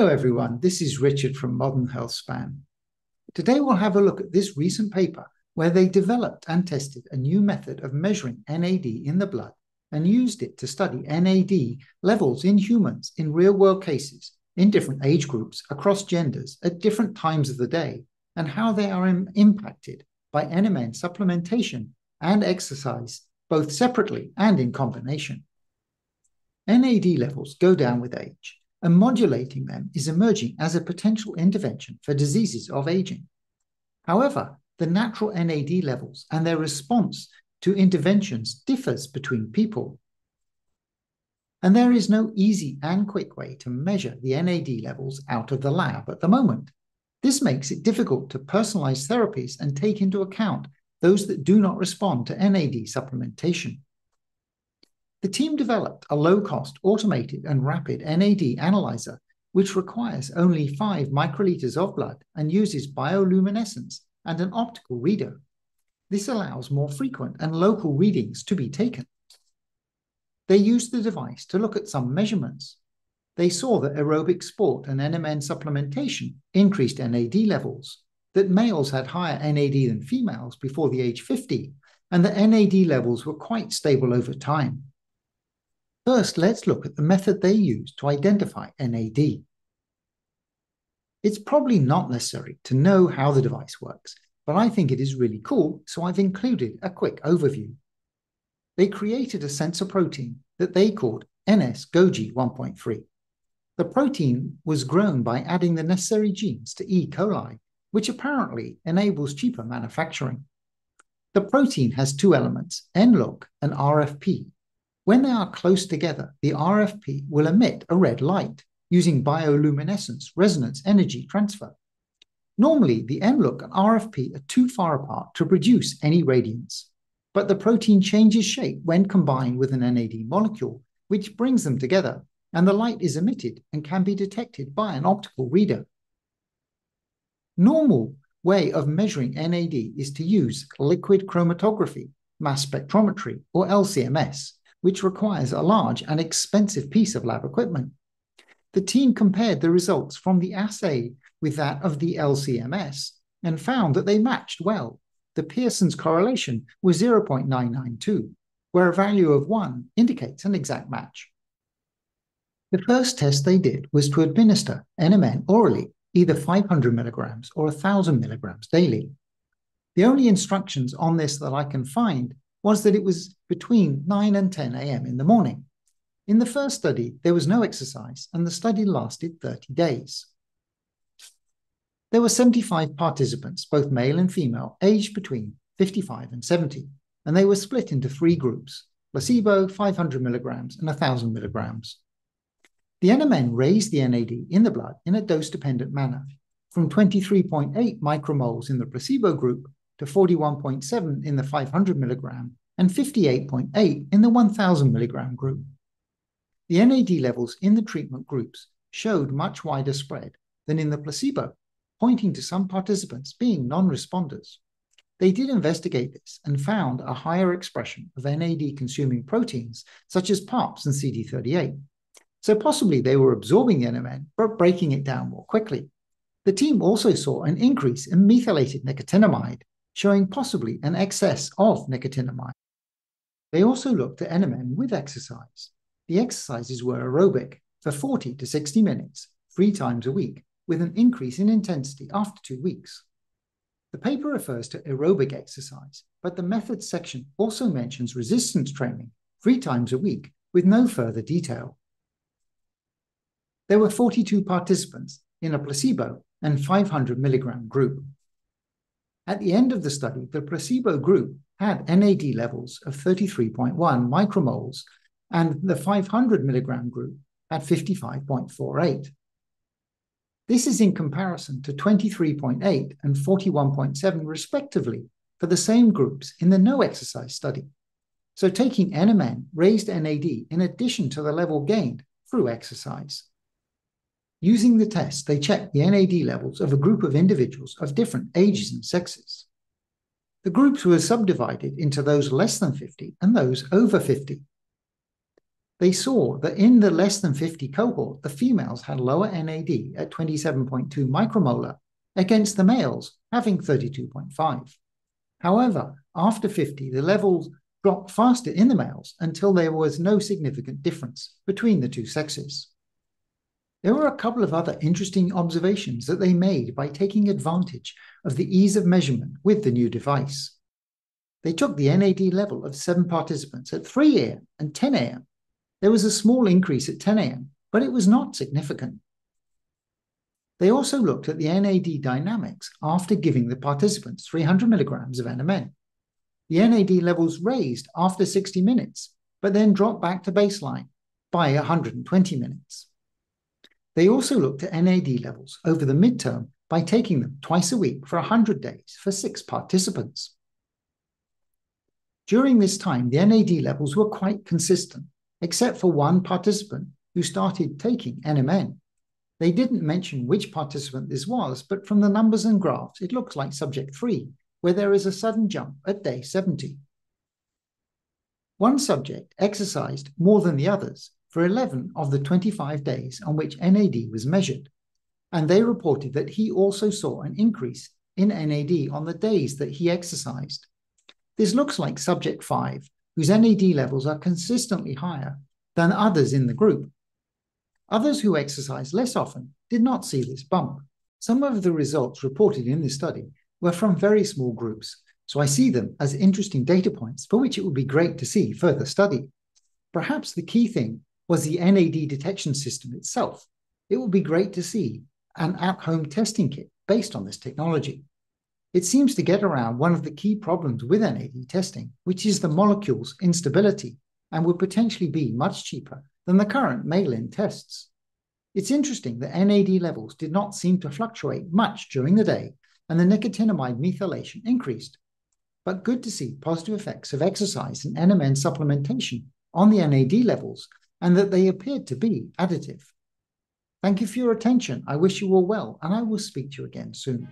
Hello, everyone. This is Richard from Modern Healthspan. Today, we'll have a look at this recent paper where they developed and tested a new method of measuring NAD in the blood and used it to study NAD levels in humans in real world cases in different age groups across genders at different times of the day and how they are Im- impacted by NMN supplementation and exercise, both separately and in combination. NAD levels go down with age and modulating them is emerging as a potential intervention for diseases of aging. However, the natural NAD levels and their response to interventions differs between people. And there is no easy and quick way to measure the NAD levels out of the lab at the moment. This makes it difficult to personalize therapies and take into account those that do not respond to NAD supplementation. The team developed a low cost, automated, and rapid NAD analyzer, which requires only 5 microliters of blood and uses bioluminescence and an optical reader. This allows more frequent and local readings to be taken. They used the device to look at some measurements. They saw that aerobic sport and NMN supplementation increased NAD levels, that males had higher NAD than females before the age 50, and that NAD levels were quite stable over time. First, let's look at the method they use to identify NAD. It's probably not necessary to know how the device works, but I think it is really cool, so I've included a quick overview. They created a sensor protein that they called NS-GOG 1.3. The protein was grown by adding the necessary genes to E. coli, which apparently enables cheaper manufacturing. The protein has two elements, NLuc and RFP, when they are close together, the RFP will emit a red light using bioluminescence resonance energy transfer. Normally, the NLuc and RFP are too far apart to produce any radiance, but the protein changes shape when combined with an NAD molecule, which brings them together, and the light is emitted and can be detected by an optical reader. Normal way of measuring NAD is to use liquid chromatography, mass spectrometry, or LCMS, which requires a large and expensive piece of lab equipment. The team compared the results from the assay with that of the LCMS and found that they matched well. The Pearson's correlation was 0.992, where a value of 1 indicates an exact match. The first test they did was to administer NMN orally, either 500 milligrams or 1,000 milligrams daily. The only instructions on this that I can find was that it was between 9 and 10 a.m. in the morning. In the first study, there was no exercise, and the study lasted 30 days. There were 75 participants, both male and female, aged between 55 and 70, and they were split into three groups placebo, 500 milligrams, and 1,000 milligrams. The NMN raised the NAD in the blood in a dose dependent manner from 23.8 micromoles in the placebo group to 41.7 in the 500 milligram and 58.8 in the 1000 milligram group. The NAD levels in the treatment groups showed much wider spread than in the placebo, pointing to some participants being non responders. They did investigate this and found a higher expression of NAD consuming proteins such as PARPs and CD38. So possibly they were absorbing the NMN but breaking it down more quickly. The team also saw an increase in methylated nicotinamide showing possibly an excess of nicotinamide. They also looked at NMN with exercise. The exercises were aerobic for 40 to 60 minutes, three times a week, with an increase in intensity after two weeks. The paper refers to aerobic exercise, but the methods section also mentions resistance training three times a week with no further detail. There were 42 participants in a placebo and 500 milligram group. At the end of the study, the placebo group had NAD levels of 33.1 micromoles, and the 500 milligram group had 55.48. This is in comparison to 23.8 and 41.7, respectively, for the same groups in the no exercise study. So, taking NMN raised NAD in addition to the level gained through exercise. Using the test, they checked the NAD levels of a group of individuals of different ages and sexes. The groups were subdivided into those less than 50 and those over 50. they saw that in the less than 50 cohort, the females had lower NAD at 27.2 micromolar against the males having 32.5. However, after 50, the levels dropped faster in the males until there was no significant difference between the two sexes. There were a couple of other interesting observations that they made by taking advantage of the ease of measurement with the new device. They took the NAD level of seven participants at 3 a.m. and 10 a.m. There was a small increase at 10 a.m., but it was not significant. They also looked at the NAD dynamics after giving the participants 300 milligrams of NMN. The NAD levels raised after 60 minutes, but then dropped back to baseline by 120 minutes. They also looked at NAD levels over the midterm by taking them twice a week for 100 days for six participants. During this time, the NAD levels were quite consistent, except for one participant who started taking NMN. They didn't mention which participant this was, but from the numbers and graphs, it looks like subject 3, where there is a sudden jump at day 70. One subject exercised more than the others, for 11 of the 25 days on which NAD was measured, and they reported that he also saw an increase in NAD on the days that he exercised. This looks like subject 5, whose NAD levels are consistently higher than others in the group. Others who exercise less often did not see this bump. Some of the results reported in this study were from very small groups, so I see them as interesting data points for which it would be great to see further study. Perhaps the key thing was the NAD detection system itself. It would be great to see an at-home testing kit based on this technology. It seems to get around one of the key problems with NAD testing, which is the molecule's instability, and would potentially be much cheaper than the current mail-in tests. It's interesting that NAD levels did not seem to fluctuate much during the day, and the nicotinamide methylation increased. But good to see positive effects of exercise and NMN supplementation on the NAD levels and that they appeared to be additive. Thank you for your attention. I wish you all well, and I will speak to you again soon.